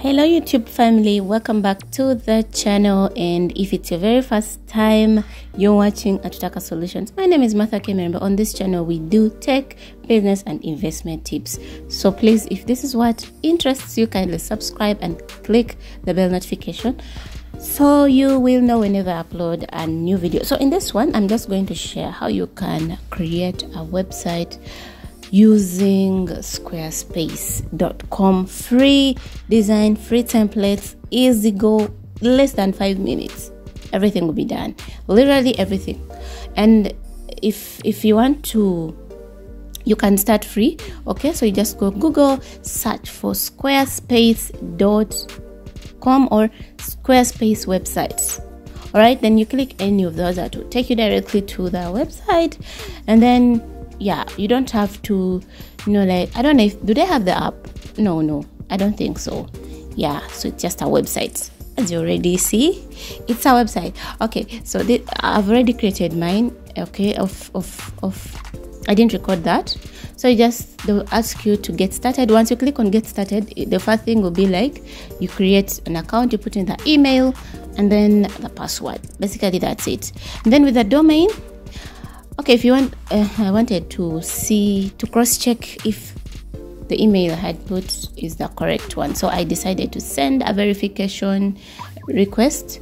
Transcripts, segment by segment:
hello youtube family. Welcome back to the channel. And if it's your very first time you're watching atutaka solutions. My name is martha k remember on this channel we do tech business and investment tips. So please if this is what interests you kindly subscribe and click the bell notification so you will know whenever i upload a new video. So in this one i'm just going to share how you can create a website using squarespace.com free design free templates easy go less than five minutes. Everything will be done. Literally everything. And if if you want to you can start free okay? So you just go google search for squarespace.com or squarespace websites. All right then you click any of those that will take you directly to the website. And then yeah you don't have to you know like i don't know if do they have the app? No no i don't think so. Yeah so it's just a website. As you already see it's a website. Okay so the, i've already created mine okay of of of i didn't record that. So just they'll ask you to get started. Once you click on get started the first thing will be like you create an account you put in the email and then the password. Basically that's it. And then with the domain okay if you want uh, i wanted to see to cross check if the email i had put is the correct one. So i decided to send a verification request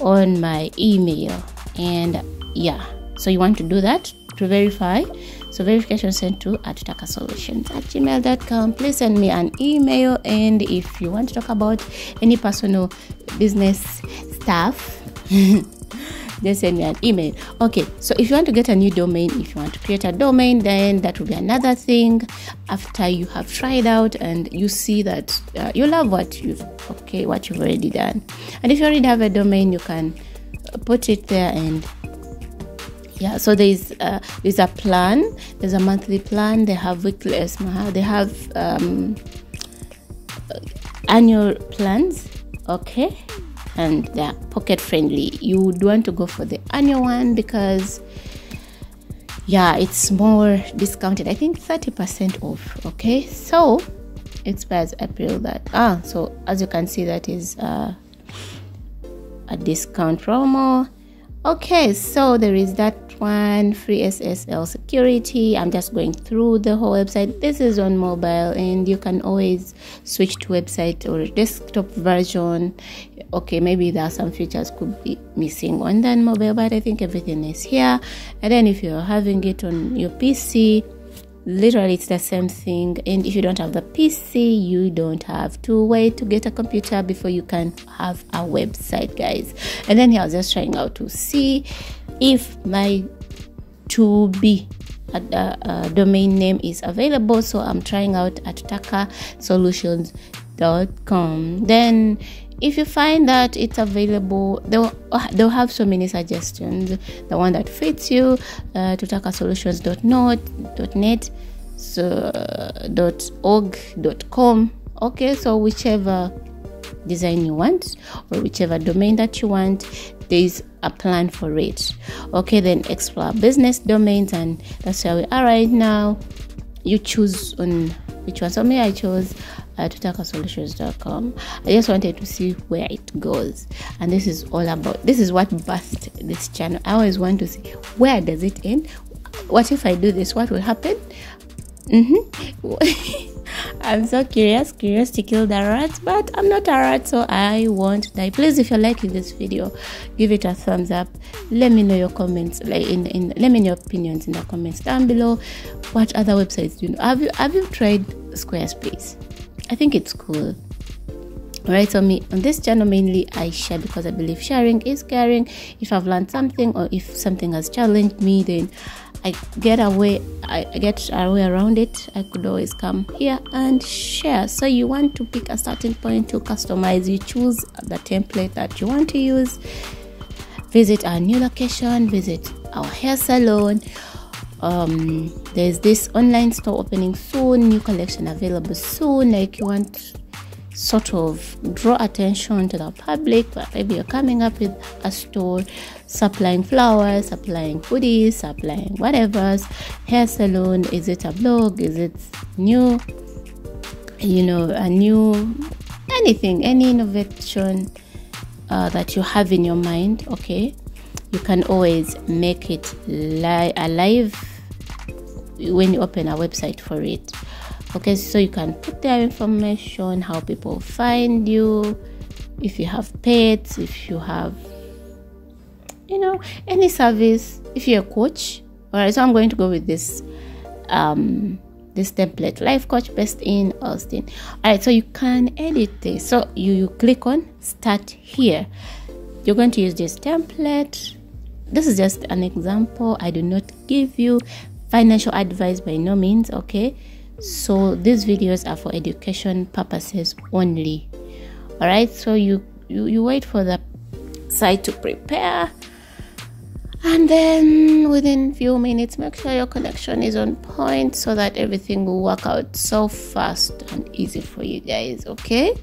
on my email. And yeah so you want to do that to verify? So verification sent to atutakasolutions at gmail.com please send me an email and if you want to talk about any personal business stuff just send me an email. Okay so if you want to get a new domain if you want to create a domain then that will be another thing. After you have tried out and you see that uh, you love what you've okay what you've already done. And if you already have a domain you can put it there and yeah so there's uh, there's a plan. There's a monthly plan. They have weekly they have um, annual plans okay and they're pocket friendly. You would want to go for the annual one because yeah it's more discounted. I think 30% off okay? So expires april that ah so as you can see that is uh, a discount promo. Okay so there is that one free ssl security. I'm just going through the whole website. This is on mobile and you can always switch to website or desktop version okay maybe there are some features could be missing. On that mobile but i think everything is here. And then if you're having it on your pc literally it's the same thing. And if you don't have the pc you don't have to wait to get a computer before you can have a website guys. And then here i was just trying out to see if my to be a, a, domain name is available. So i'm trying out atutakasolutions.com then if you find that it's available they'll, they'll have so many suggestions. The one that fits you uh, tutakasolutions.net so uh, dot org dot com. Okay so whichever design you want or whichever domain that you want there is a plan for it. Okay then explore business domains and that's where we are right now. You choose on which one. So me i chose uh, tutakasolutions.com i just wanted to see where it goes and this is all about this is what birthed this channel i always want to see where does it end what if i do this what will happen mm-hmm. I'm so curious, curious to kill the rat, but I'm not a rat, so I won't die. Please, if you're liking this video, give it a thumbs up. Let me know your comments, like in, in let me know your opinions in the comments down below. What other websites do you know? Have you have you tried Squarespace? I think it's cool. Alright, so me on this channel mainly I share because I believe sharing is caring. If I've learned something or if something has challenged me, then I get away I get away around it I could always come here and share so you want to pick a certain point to customize you choose the template that you want to use visit our new location visit our hair salon um, there's this online store opening soon new collection available soon. Like you want sort of draw attention to the public but maybe you're coming up with a store supplying flowers supplying hoodies supplying whatever's. Hair salon is it a blog? Is it new? You know a new anything any innovation uh, that you have in your mind okay you can always make it li- alive when you open a website for it. Okay so you can put their information how people find you if you have pets if you have you know any service. If you're a coach all right so i'm going to go with this um this template life coach based in austin. All right so you can edit this. So you, you click on start here. You're going to use this template this is just an example i do not give you financial advice by no means okay? So these videos are for education purposes only. All right so you you, you wait for the site to prepare. And then within few minutes make sure your connection is on point so that everything will work out so fast and easy for you guys okay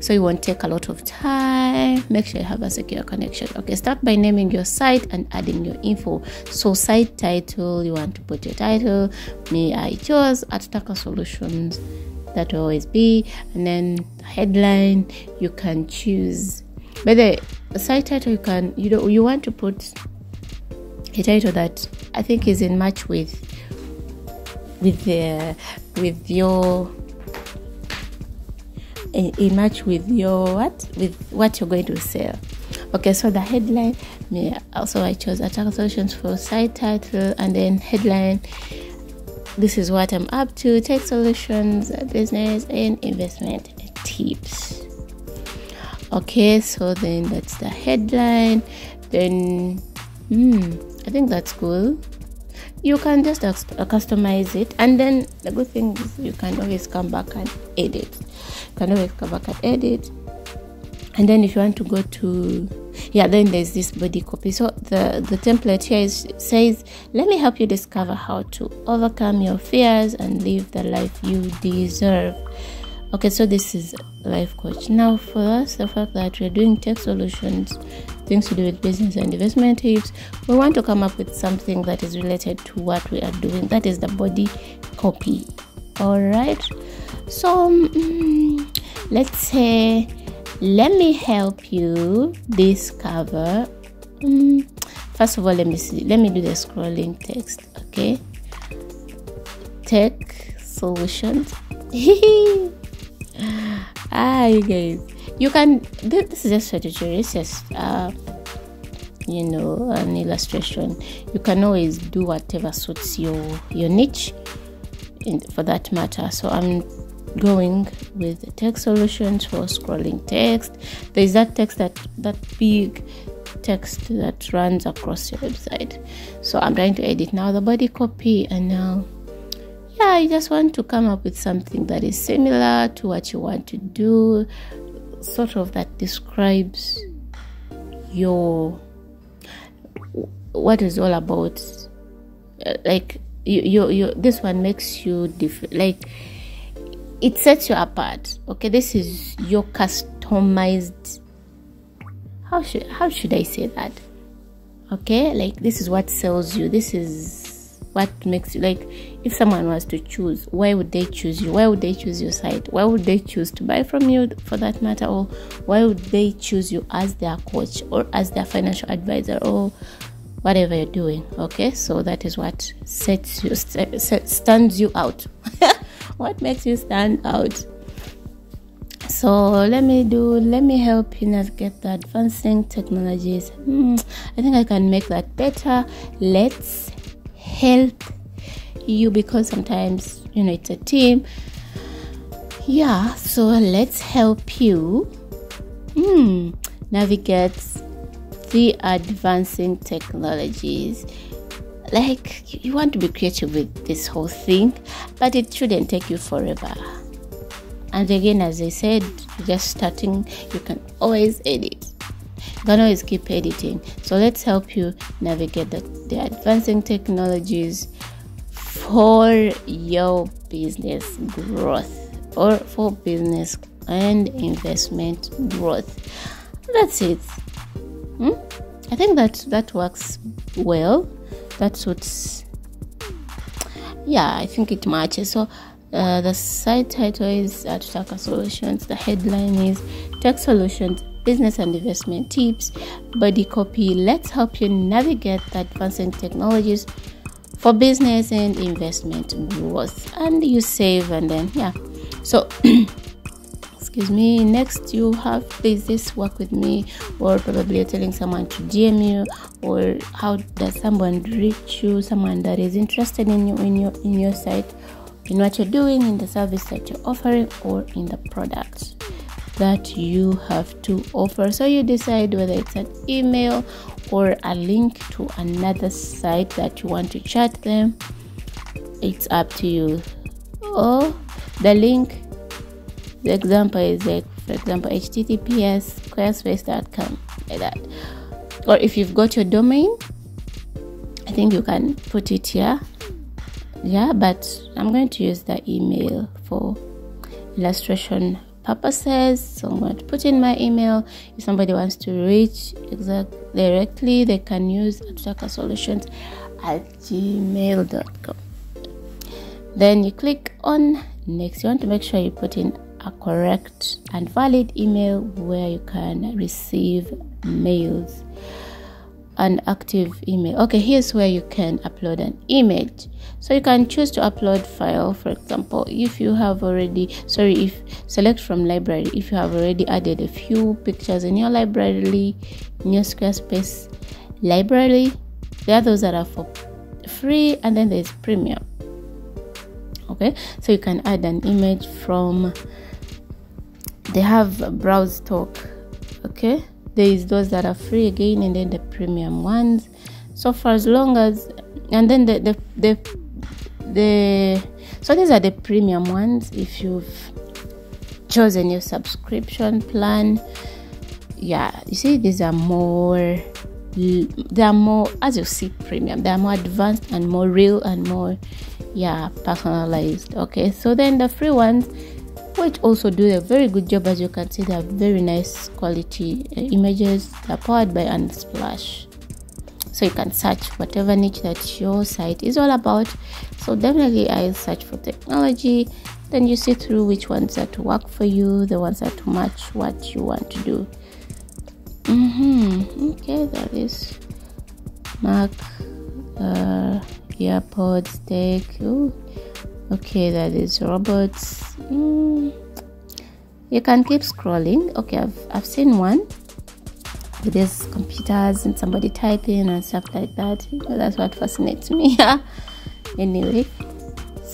so it won't take a lot of time. Make sure you have a secure connection. Okay start by naming your site and adding your info. So site title you want to put your title me i chose atutaka solutions. That will always be. And then headline you can choose. But the site title you can you know you want to put a title that i think is in match with with the with your a match with your what? With what you're going to sell. Okay so the headline me also i chose atutaka solutions for site title and then headline this is what i'm up to tech solutions business and investment tips. Okay so then that's the headline. Then hmm i think that's cool you can just uh, customize it and then the good thing is you can always come back and edit. You can always come back and edit. And then if you want to go to yeah then there's this body copy. So the the template here is, says let me help you discover how to overcome your fears and live the life you deserve. Okay so this is life coach. Now for us the fact that we're doing tech solutions things to do with business and investment tips. We want to come up with something that is related to what we are doing. That is the body copy. All right. So um, let's say let me help you discover um, first of all let me see let me do the scrolling text okay? Tech solutions ah you guys. You can this is just strategy it's just uh you know an illustration. You can always do whatever suits your your niche in, for that matter. So i'm going with the text solutions for scrolling text. There's that text that that big text that runs across your website. So i'm trying to edit now the body copy and now yeah you just want to come up with something that is similar to what you want to do sort of that describes your what is all about like you, you you this one makes you different like it sets you apart. Okay this is your customized how should how should i say that? Okay like this is what sells you. This is what makes you like if someone was to choose why would they choose you? Why would they choose your site why would they choose to buy from you for that matter? Or why would they choose you as their coach or as their financial advisor or whatever you're doing? Okay so that is what sets you st- stands you out. What makes you stand out? So let me do let me help you navigate the advancing technologies. Hmm, i think i can make that better. Let's help you because sometimes you know it's a team. Yeah so let's help you. Hmm, navigate the advancing technologies. Like you want to be creative with this whole thing but it shouldn't take you forever. And again as i said just starting you can always edit can always keep editing. So let's help you navigate the, the advancing technologies for your business growth or for business and investment growth. That's it. Hmm? i think that that works well. That's what's yeah i think it matches. So uh, the site title is Atutaka Solutions. The headline is Tech Solutions Business and Investment Tips. Body copy Let's help you navigate the advancing technologies for business and investment growth. And you save, and then, yeah. So, excuse me next you have please this work with me or probably you're telling someone to dm you or how does someone reach you someone that is interested in you in your in your site in what you're doing in the service that you're offering or in the products that you have to offer. So you decide whether it's an email or a link to another site that you want to chat them. It's up to you. Or the link the example is like for example https squarespace.com like that. Or if you've got your domain i think you can put it here. Yeah but i'm going to use the email for illustration purposes so i'm going to put in my email. If somebody wants to reach exact directly they can use atutaka solutions at gmail.com then you click on next. You want to make sure you put in a correct and valid email where you can receive mails an active email. Okay here's where you can upload an image. So you can choose to upload file for example if you have already sorry if select from library if you have already added a few pictures in your library in your squarespace library there are those that are for free and then there's premium. Okay so you can add an image from they have browse talk okay there is those that are free again and then the premium ones. So for as long as and then the the the, the so these are the premium ones. If you've chosen your subscription plan yeah you see these are more they are more as you see premium. They are more advanced and more real and more yeah personalized. Okay so then the free ones which also do a very good job as you can see. They have very nice quality uh, images. They're powered by unsplash so you can search whatever niche that your site is all about. So definitely i'll search for technology. Then you see through which ones that work for you the ones that match what you want to do. Mm-hmm. okay that is mac uh, earpods tech Ooh okay that is robots mm, you can keep scrolling. Okay I've, I've seen one. With these computers and somebody typing and stuff like that. That's what fascinates me. Anyway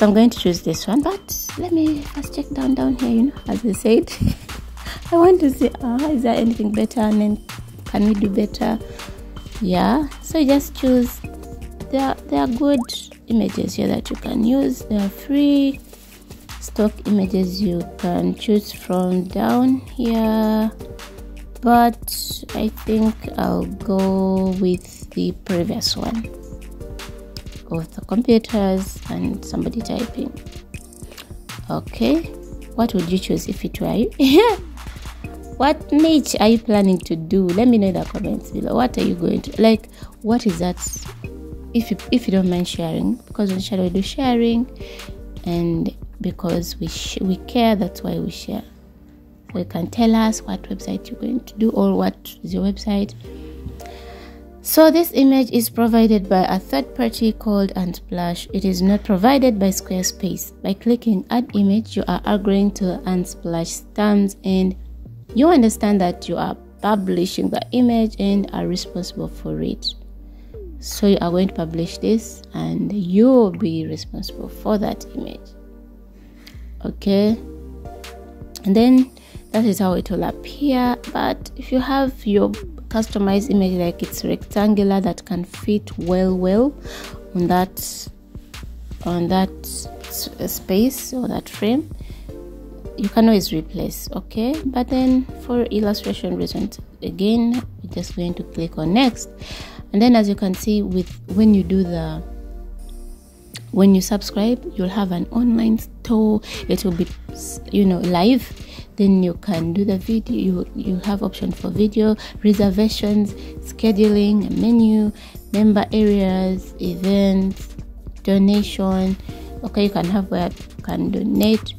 so i'm going to choose this one but let me first check down down here you know as i said. I want to see ah is there anything better? And then can we do better? Yeah so you just choose they are good images here that you can use. There are free stock images you can choose from down here. But I think I'll go with the previous one. Of the computers and somebody typing. Okay what would you choose if it were you? What niche are you planning to do? Let me know in the comments below. What are you going to like what is that if you if you don't mind sharing because on shadow we do sharing and because we sh- we care that's why we share so you can tell us what website you're going to do or what is your website so this image is provided by a third party called Unsplash. It is not provided by Squarespace. By clicking add image, you are agreeing to Unsplash terms and you understand that you are publishing the image and are responsible for it so you are going to publish this and you will be responsible for that image. Okay? And then that is how it will appear. But if you have your customized image like it's rectangular that can fit well well on that on that uh, space or that frame you can always replace okay? But then for illustration reasons again we're just going to click on next and then as you can see with when you do the when you subscribe you'll have an online store. It will be you know live. Then you can do the video. You you have option for video reservations scheduling menu member areas events donation. Okay you can have where you can donate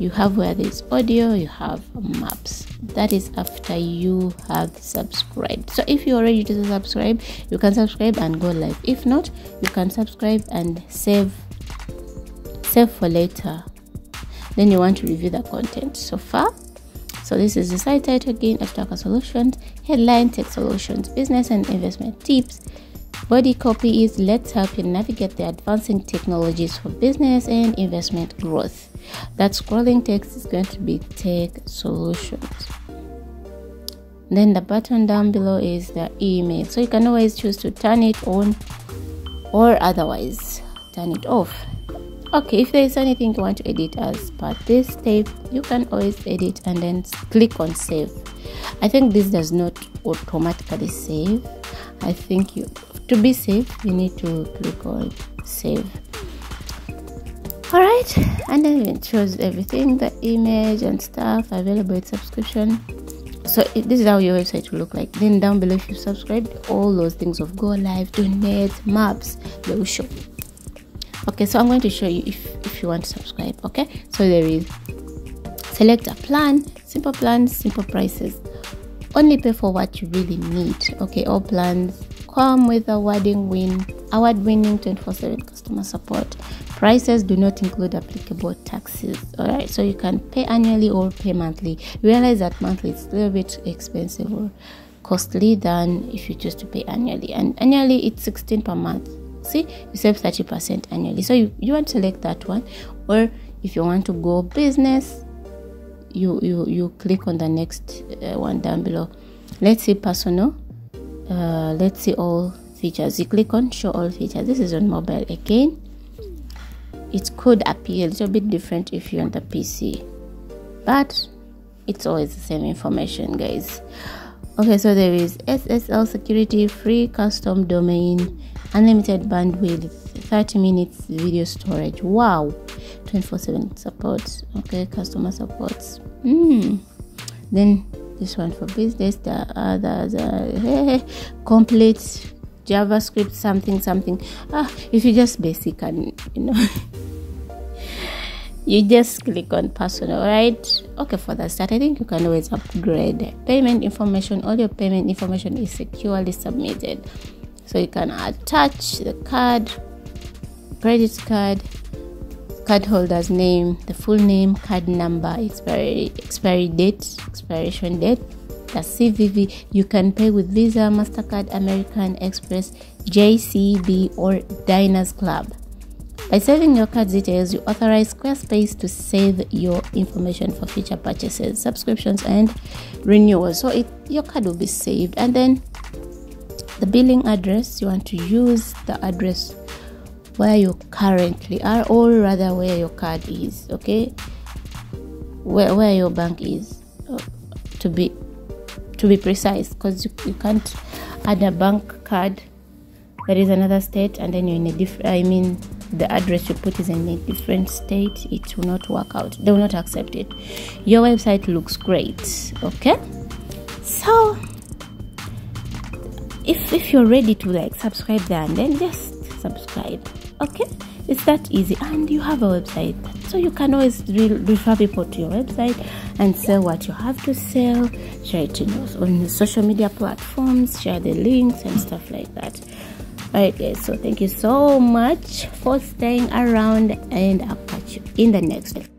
you have where there's audio you have maps. That is after you have subscribed. So if you're ready to subscribe you can subscribe and go live. If not you can subscribe and save save for later. Then you want to review the content. So far so this is the site title again Atutaka Solutions headline tech solutions business and investment tips Body copy is Let's help you navigate the advancing technologies for business and investment growth. That scrolling text is going to be Tech Solutions. Then the button down below is the email. So you can always choose to turn it on or otherwise turn it off. Okay, if there is anything you want to edit as part this step, you can always edit and then click on save. I think this does not automatically save. I think you to be safe you need to click on save. All right and then it shows everything the image and stuff available with subscription. So it, this is how your website will look like. Then down below if you subscribe all those things of go live donate maps they will show. Okay so i'm going to show you if if you want to subscribe okay? So there is select a plan simple plans simple prices. Only pay for what you really need okay? All plans come with awarding win award-winning 24/7 customer support. Prices do not include applicable taxes. All right, so you can pay annually or pay monthly. Realize that monthly is a little bit expensive or costly than if you choose to pay annually. And annually, it's 16 per month. See, you save 30% annually. So you, you want to select that one, or if you want to go business, you you you click on the next uh, one down below. Let's see personal uh, let's see all features. You click on show all features. This is on mobile again. It could appear a little bit different if you're on the pc but it's always the same information guys. Okay so there is ssl security free custom domain unlimited bandwidth 30 minutes video storage. Wow 24 7 support okay customer supports. Mm. then this one for business the others uh, complete javascript something something. Ah if you just basic and you know you just click on personal right? Okay for the start i think you can always upgrade payment information. All your payment information is securely submitted. So you can attach the card credit card cardholder's name, the full name, card number, expiry expiry date, expiration date, the CVV. You can pay with Visa, Mastercard, American Express, JCB, or Diners Club. By saving your card details, you authorize Squarespace to save your information for future purchases, subscriptions, and renewals. So it, your card will be saved. And then the billing address, you want to use the address where you currently are or rather where your card is okay? Where, where your bank is uh, to be to be precise because you, you can't add a bank card. That is another state and then you're in a different i mean the address you put is in a different state. It will not work out. They will not accept it. Your website looks great okay? So if if you're ready to like subscribe there and then just subscribe okay? It's that easy. And you have a website. So you can always re- refer people to your website and sell what you have to sell. Share it you know, on social media platforms. Share the links and stuff like that. Alright guys. So thank you so much for staying around and i'll catch you in the next